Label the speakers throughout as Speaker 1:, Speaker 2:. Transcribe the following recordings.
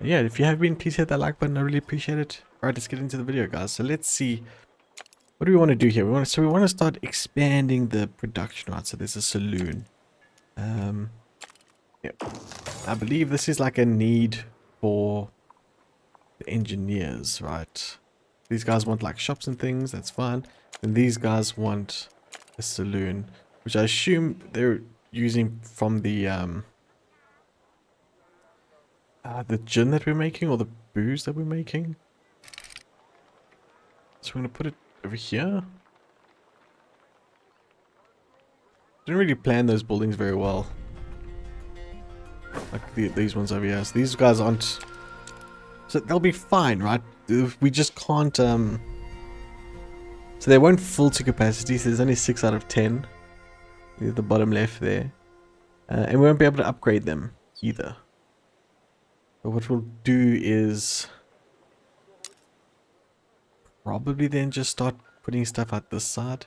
Speaker 1: Yeah, if you have been, please hit that like button. I really appreciate it. Alright, let's get into the video, guys. So let's see. What do we want to do here? We want to, so we want to start expanding the production, right? So there's a saloon. Um, yep. I believe this is like a need for the engineers, right? These guys want like shops and things, that's fine. And these guys want a saloon, which I assume they're using from the um uh, the gin that we're making or the booze that we're making. So we're gonna put it over here. Didn't really plan those buildings very well. Like the, these ones over here. So these guys aren't... So they'll be fine, right? We just can't... um. So they won't full to capacity, so there's only 6 out of 10. The bottom left there. Uh, and we won't be able to upgrade them either. But what we'll do is... Probably then just start putting stuff at this side.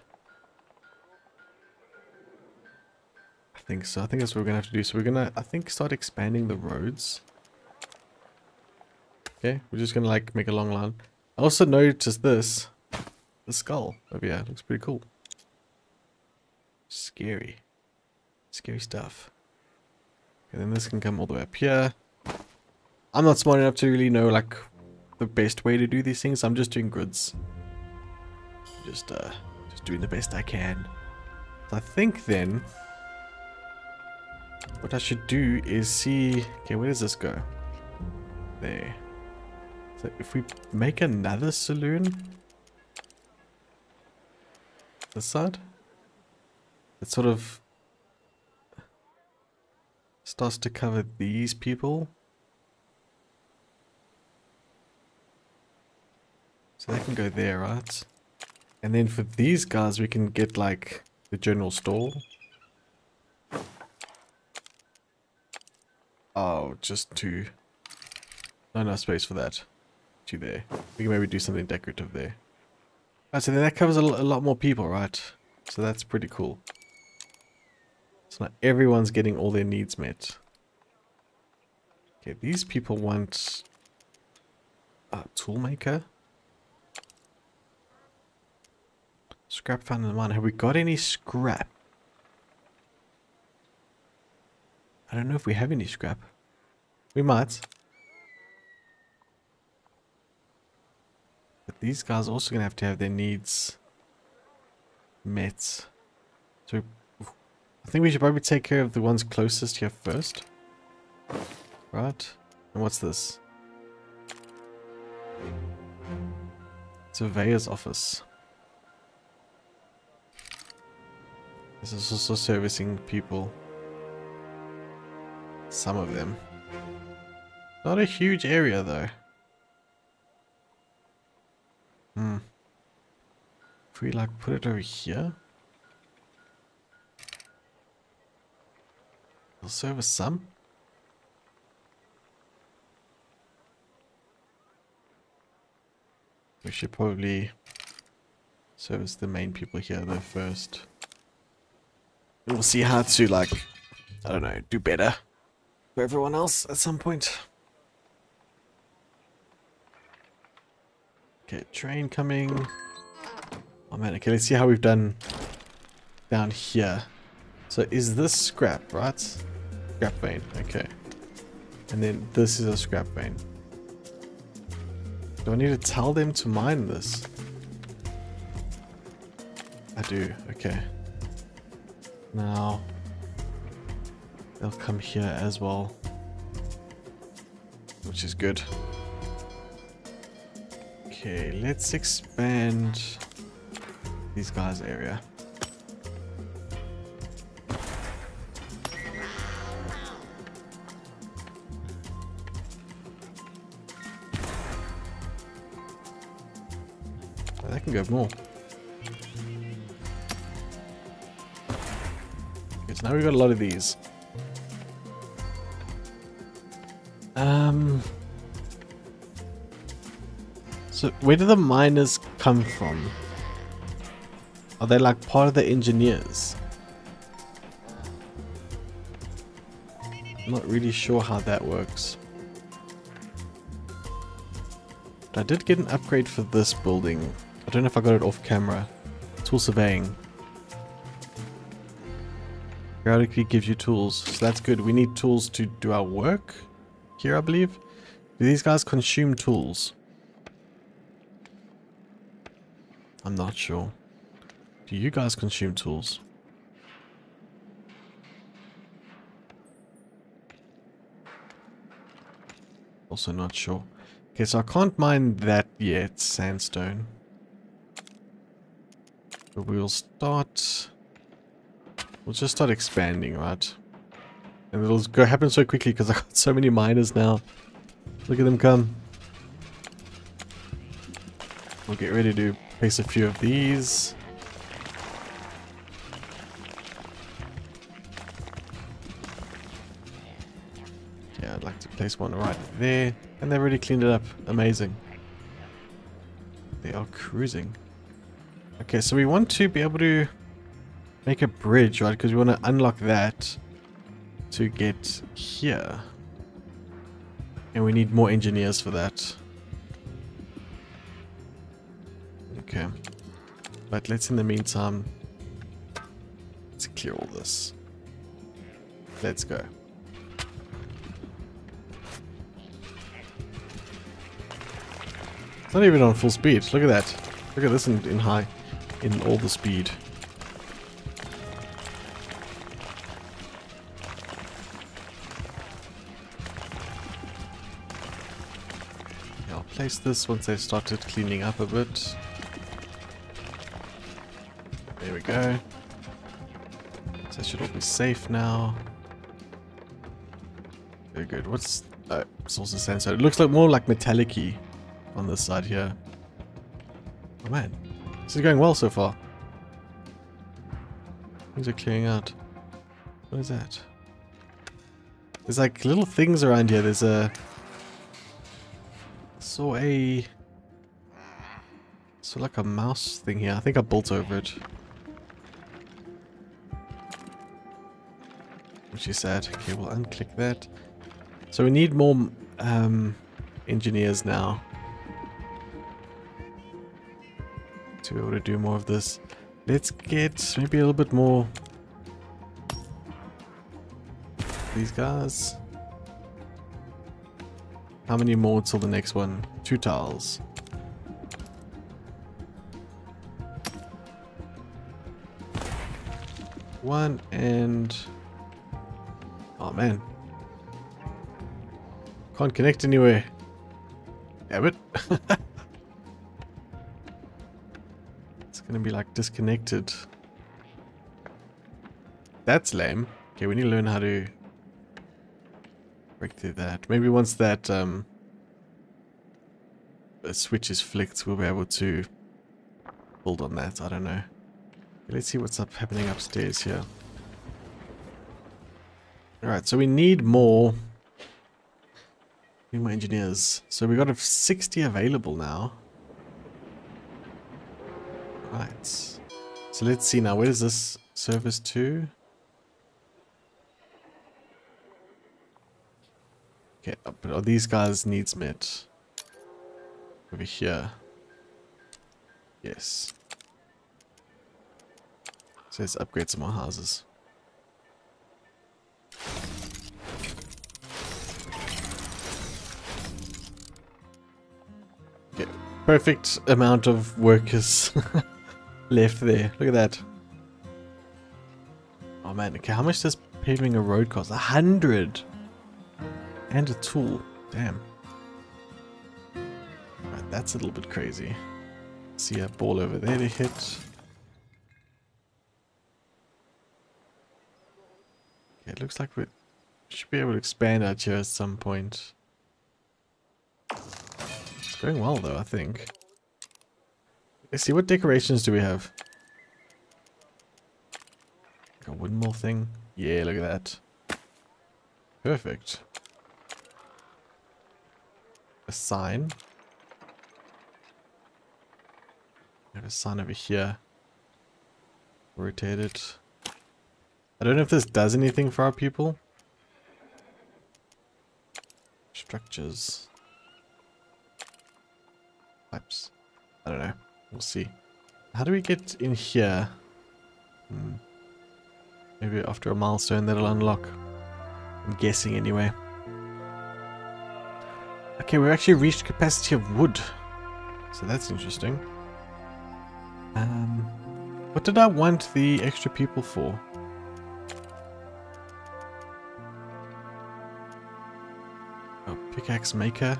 Speaker 1: I think so. I think that's what we're going to have to do. So we're going to, I think, start expanding the roads. Okay, we're just going to like make a long line. I also noticed this. The skull over here. Looks pretty cool. Scary. Scary stuff. And then this can come all the way up here. I'm not smart enough to really know like the best way to do these things. I'm just doing grids. Just uh just doing the best I can. I think then what I should do is see okay where does this go? There. So if we make another saloon this side it sort of starts to cover these people So they can go there, right? And then for these guys, we can get like the general store. Oh, just two. Not enough space for that. Two there. We can maybe do something decorative there. Right, so then that covers a, a lot more people, right? So that's pretty cool. So now everyone's getting all their needs met. Okay, these people want a toolmaker. Scrap found in the mine. Have we got any scrap? I don't know if we have any scrap. We might. But these guys are also going to have to have their needs met. So I think we should probably take care of the ones closest here first. Right. And what's this? Surveyor's office. This is also servicing people. Some of them. Not a huge area though. Hmm. If we like put it over here. We'll service some. We should probably service the main people here though first. And we'll see how to, like, I don't know, do better for everyone else at some point. Okay, train coming. Oh man, okay, let's see how we've done down here. So is this scrap, right? Scrap vein, okay. And then this is a scrap vein. Do I need to tell them to mine this? I do, okay. Now, they'll come here as well, which is good. Okay, let's expand these guys' area. That can go more. Now we've got a lot of these. Um. So where do the miners come from? Are they like part of the engineers? I'm not really sure how that works. I did get an upgrade for this building. I don't know if I got it off camera. Tool surveying. Periodically gives you tools. So that's good. We need tools to do our work here, I believe. Do these guys consume tools? I'm not sure. Do you guys consume tools? Also not sure. Okay, so I can't mine that yet, sandstone. But we'll start... We'll just start expanding, right? And it'll go happen so quickly because I got so many miners now. Look at them come. We'll get ready to place a few of these. Yeah, I'd like to place one right there. And they've already cleaned it up. Amazing. They are cruising. Okay, so we want to be able to make a bridge, right? Because we want to unlock that to get here. And we need more engineers for that. Okay. But let's in the meantime, let's clear all this. Let's go. It's not even on full speed. Look at that. Look at this in, in high, in all the speed. I'll place this once they've started cleaning up a bit. There we go. So it should all be safe now. Very good. What's... Source of sensor? It looks like more like metallic on this side here. Oh man, this is going well so far. Things are clearing out. What is that? There's like little things around here. There's a... Saw a... Saw like a mouse thing here. I think I built over it. Which is sad. Okay, we'll unclick that. So we need more um, engineers now. to be able to do more of this. Let's get maybe a little bit more these guys. How many more till the next one? Two tiles. One and... Oh man. Can't connect anywhere. Damn it. It's gonna be like disconnected. That's lame. Okay, we need to learn how to break through that. Maybe once that um, switch is flicked, we'll be able to build on that. I don't know. Let's see what's up happening upstairs here. Alright, so we need more need more engineers. So we've got 60 available now. Right. So let's see now. Where is this service to? Okay, uh, but these guys needs met? Over here. Yes. So let's upgrade some more houses. Okay, perfect amount of workers. left there. Look at that. Oh man, okay, how much does paving a road cost? A hundred! And a tool. Damn. Right, that's a little bit crazy. See a ball over there to hit. Okay, it looks like we should be able to expand out here at some point. It's going well though, I think. Let's see, what decorations do we have? Like a windmill thing? Yeah, look at that. Perfect. A sign. I have a sign over here. Rotate it. I don't know if this does anything for our people. Structures. pipes. I don't know. We'll see. How do we get in here? Hmm. Maybe after a milestone that'll unlock. I'm guessing anyway. Okay, we've actually reached capacity of wood. So that's interesting. Um, what did I want the extra people for? Oh, pickaxe maker.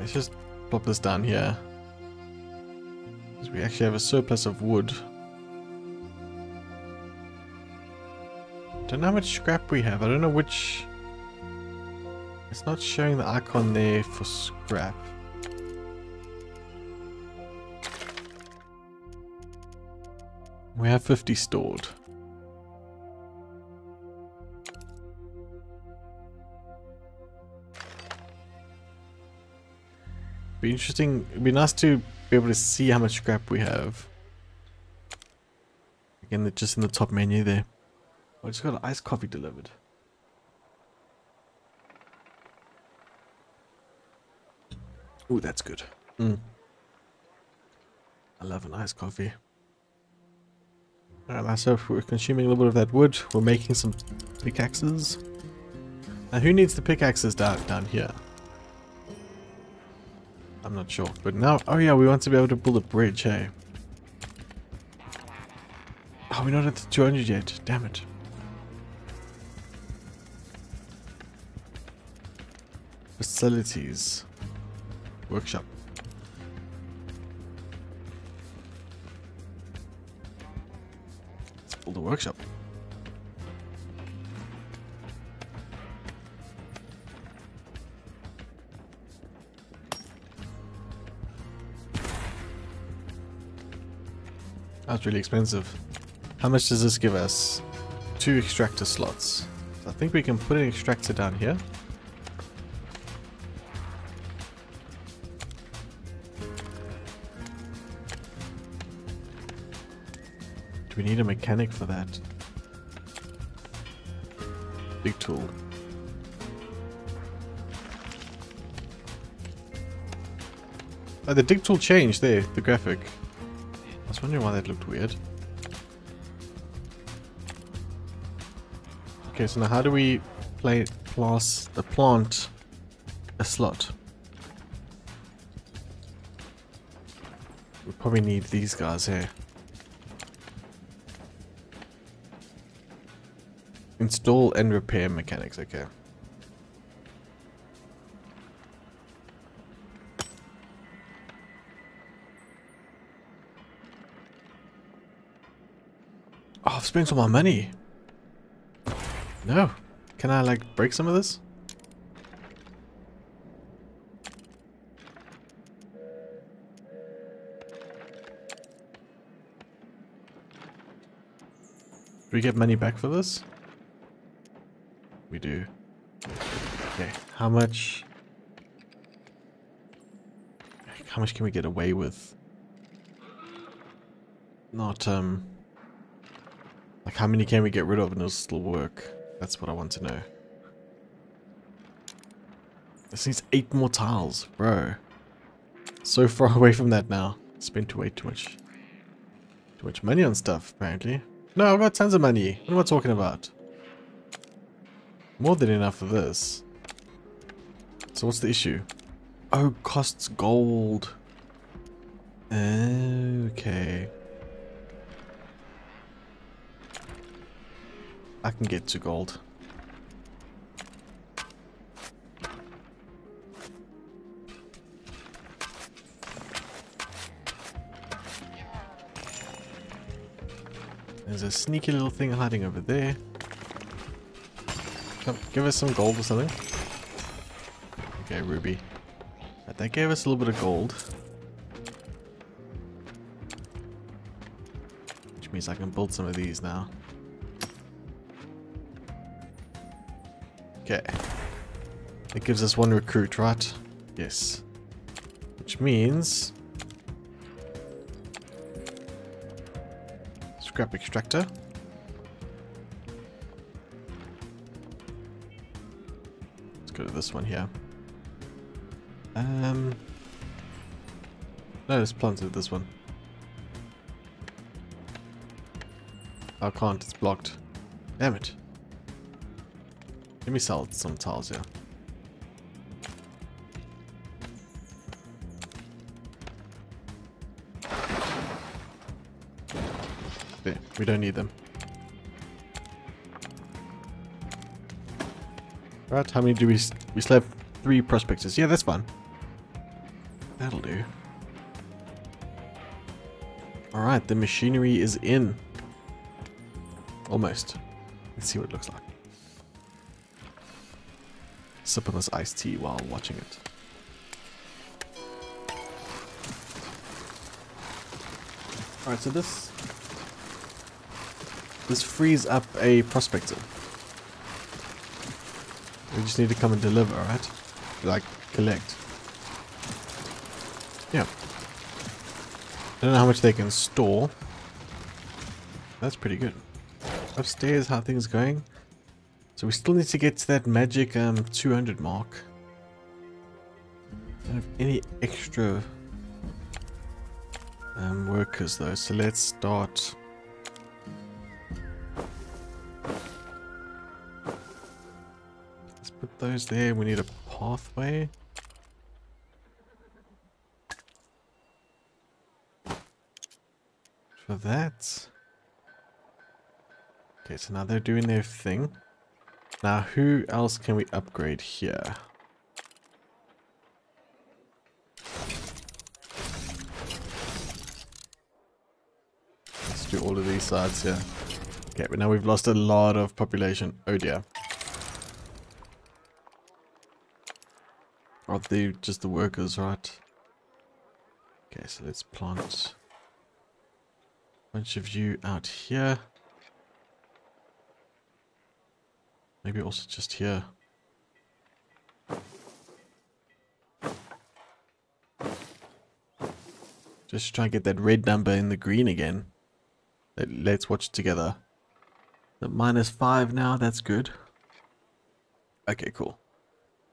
Speaker 1: Let's just plop this down here. Because we actually have a surplus of wood. Don't know how much scrap we have. I don't know which... It's not showing the icon there for scrap. We have 50 stored. Be interesting. It'd be nice to be able to see how much scrap we have. Again, just in the top menu there. Oh, I just got an iced coffee delivered. Ooh, that's good. Mm. I love an iced coffee. Alright, so we're consuming a little bit of that wood. We're making some pickaxes. Now, who needs the pickaxes down, down here? I'm not sure. But now, oh yeah, we want to be able to build a bridge, hey? Oh, we're not at the 200 yet. Damn it. Facilities. Workshop. Let's build a workshop. That's really expensive. How much does this give us? Two extractor slots. I think we can put an extractor down here. We need a mechanic for that? Big tool. Oh, the dig tool changed there, the graphic. I was wondering why that looked weird. Okay, so now how do we play class the plant a slot? We probably need these guys here. Install and repair mechanics, okay. Oh, I've spent all my money. No. Can I, like, break some of this? Do we get money back for this? Do. Okay, how much... How much can we get away with? Not, um... Like, how many can we get rid of and it'll still work? That's what I want to know. This needs eight more tiles, bro. So far away from that now. Spent way too much. Too much money on stuff, apparently. No, I've got tons of money. What am I talking about? More than enough for this. So what's the issue? Oh, costs gold. Okay. I can get to gold. There's a sneaky little thing hiding over there. Come, give us some gold or something. Okay, ruby. That gave us a little bit of gold. Which means I can build some of these now. Okay. It gives us one recruit, right? Yes. Which means... Scrap extractor. Go to this one here. Um, no, let's plant it this one. I can't, it's blocked. Damn it. Let me sell some tiles here. There, we don't need them. Right, how many do we... We still have three prospectors. Yeah, that's fine. That'll do. Alright, the machinery is in. Almost. Let's see what it looks like. Sip on this iced tea while watching it. Alright, so this... This frees up a prospector. We just need to come and deliver, right? Like, collect. Yeah. I don't know how much they can store. That's pretty good. Upstairs, how things going? So we still need to get to that magic um 200 mark. Don't have any extra um, workers though, so let's start. Put those there. We need a pathway. For that. Okay, so now they're doing their thing. Now, who else can we upgrade here? Let's do all of these sides here. Okay, but now we've lost a lot of population. Oh dear. Are they just the workers, right? Okay, so let's plant a bunch of you out here. Maybe also just here. Just try and get that red number in the green again. Let's watch it together. The minus five now, that's good. Okay, cool.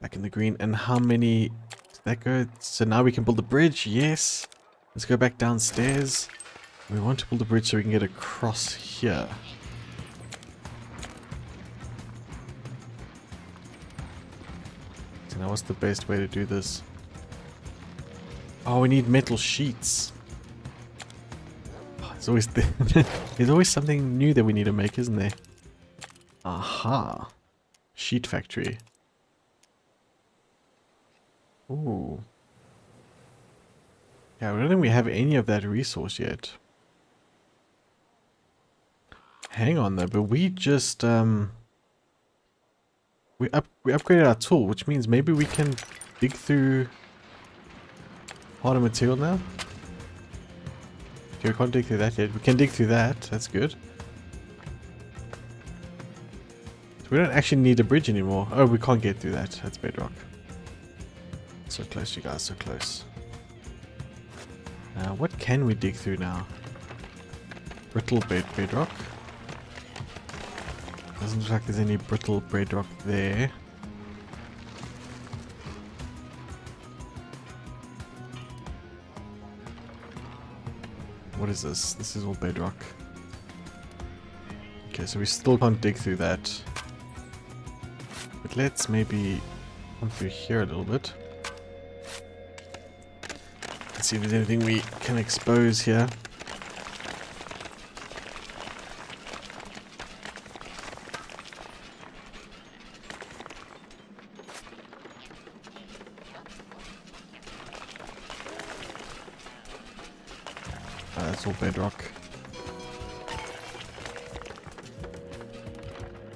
Speaker 1: Back in the green. And how many did that go? So now we can build a bridge, yes. Let's go back downstairs. We want to build a bridge so we can get across here. So now what's the best way to do this? Oh, we need metal sheets. Oh, it's always the there's always something new that we need to make, isn't there? Aha. Sheet factory. Ooh. Yeah, I don't think we have any of that resource yet. Hang on though, but we just um we up we upgraded our tool, which means maybe we can dig through harder material now. Okay, we can't dig through that yet. We can dig through that. That's good. So we don't actually need a bridge anymore. Oh, we can't get through that. That's bedrock. So close, you guys. So close. Uh, what can we dig through now? Brittle bed bedrock. Doesn't look like there's any brittle bedrock there. What is this? This is all bedrock. Okay, so we still can't dig through that. But let's maybe come through here a little bit. Let's see if there's anything we can expose here. That's all bedrock.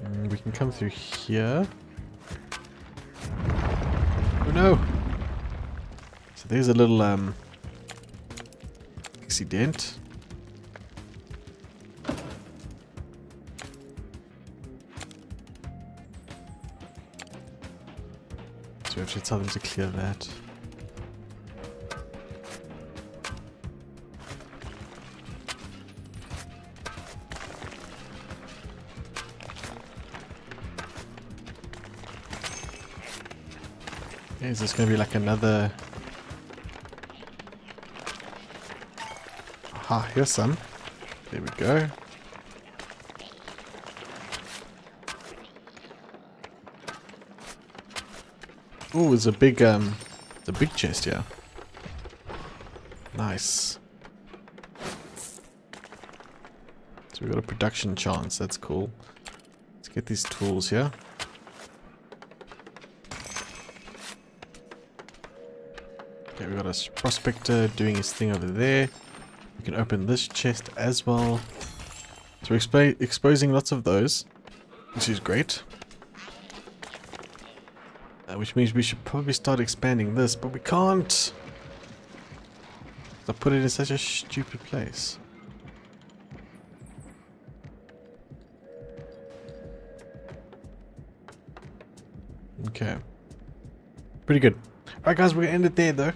Speaker 1: Mm, we can come through here. Oh no! So there's a little um pixie dent. So we have to tell them to clear that. Is this gonna be like another... Aha, here's some. There we go. Oh, it's a big, um, a big chest here. Nice. So we got a production chance, that's cool. Let's get these tools here. Okay, we got a prospector doing his thing over there. We can open this chest as well. So we're expo exposing lots of those, which is great. Uh, which means we should probably start expanding this, but we can't. I put it in such a stupid place. Okay. Pretty good. Alright guys, we're going to end it there though.